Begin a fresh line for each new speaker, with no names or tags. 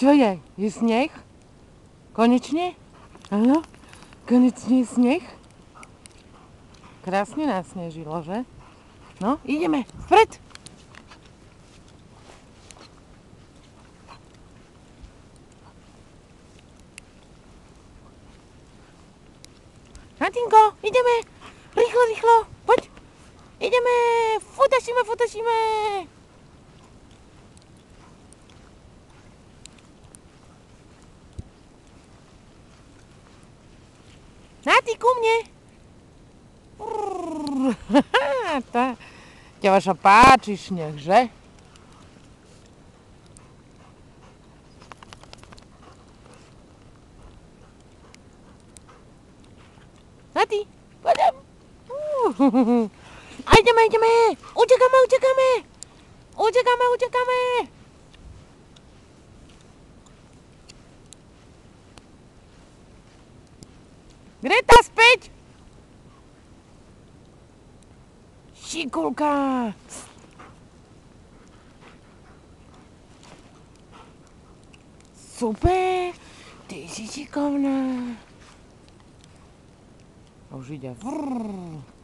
Čo je? Je sneh? Konečne? Áno? Konečne je sneh? Krásne nasnežilo, že? No, ideme, vpred! Natinko, ideme! Rýchlo, rýchlo, poď! Ideme! Futašíme, futašíme! Nati, ku mne! Tá, ťa vaša páči sneh, že? Nati, poďam! A ideme, ideme! Utekáme, utekáme! Utekáme, utekáme! Greta, späť! Šikulka! Super! Ty si šikovná. A už ide. Vrr.